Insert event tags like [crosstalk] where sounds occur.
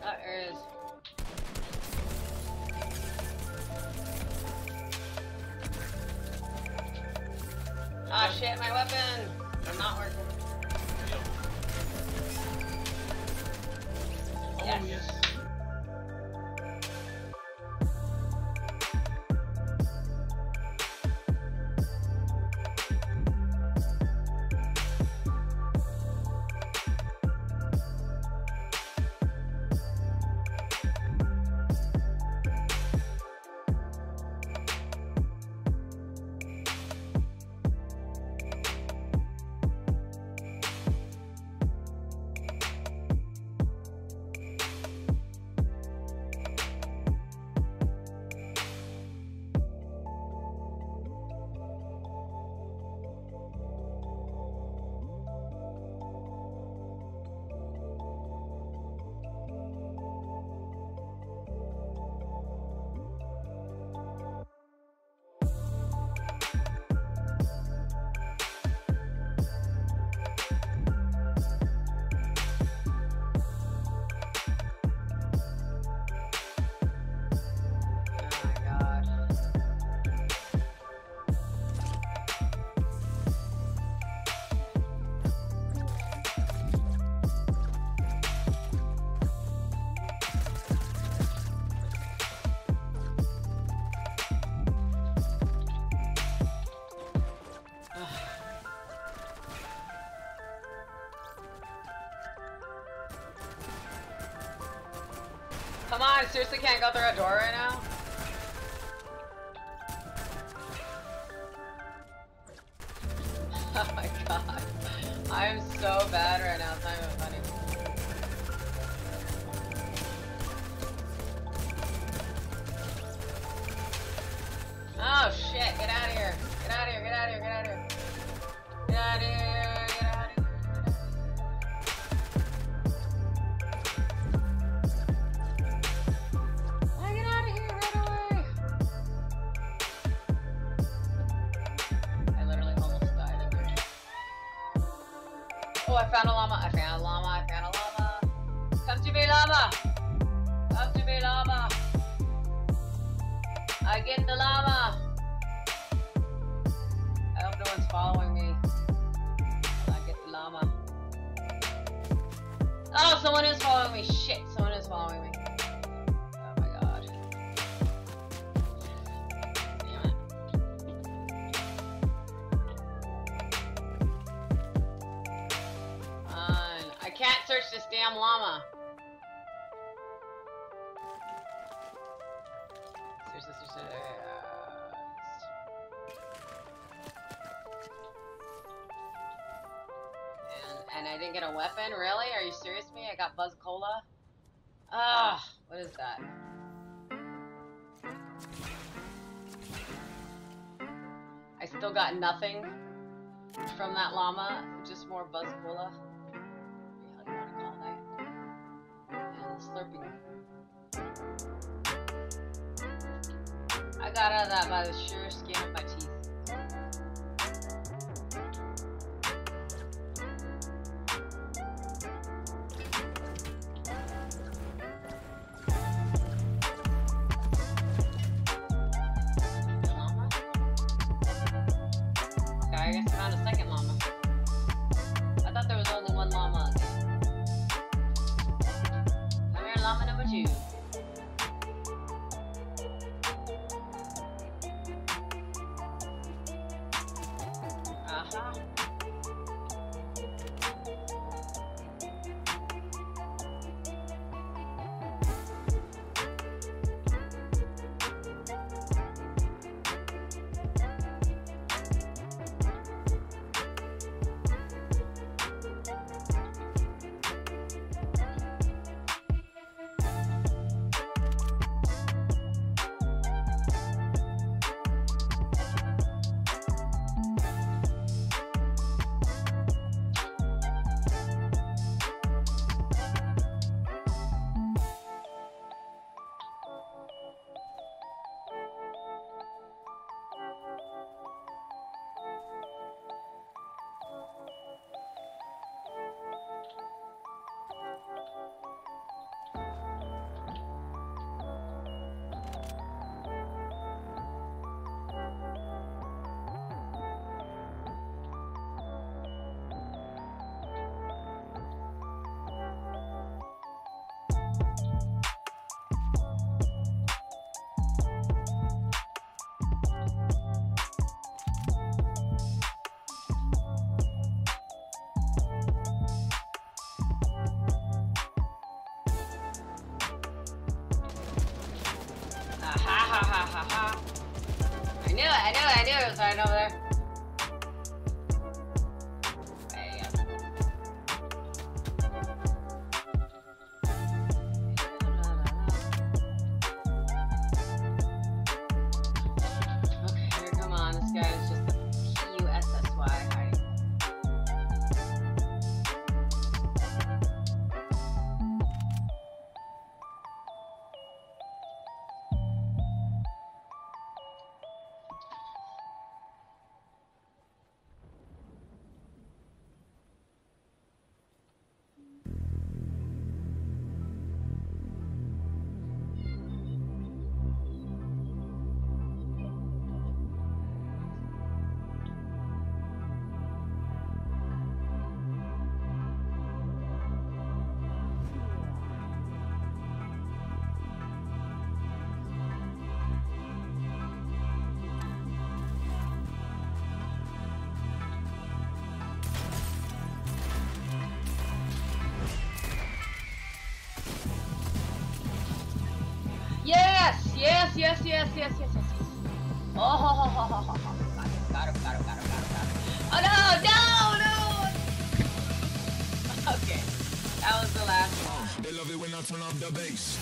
That is... Ah shit, my weapon! I'm not working. Oh, Yes. Oh On, seriously can't go through a door right now? [laughs] Oh my god. I am so bad right now, it's not even funny. Oh shit, get out of here. Get out of here, get out of here, get out of here. Get out of here, Oh, I found a llama. I found a llama. I found a llama. Come to me, llama. Come to me, llama. I get the llama. I hope no one's following me. I get the llama. Oh, someone is following me. Shit, someone is following me. This damn llama. This, search this. And, and I didn't get a weapon? Really? Are you serious me? I got Buzz Cola? Ah, what is that? I still got nothing from that llama, just more Buzz Cola. Slurping. I got out of that by the sheer skin of my teeth. I knew it, I knew it, was right over there. Yes, yes, yes, yes, yes, yes, yes, yes. Oh, ho, ho, ho, ho. Got it, got it, got it, got it, got it, got it. Oh no, no, no! [laughs] Okay, that was the last one. They love it when I turn up the bass.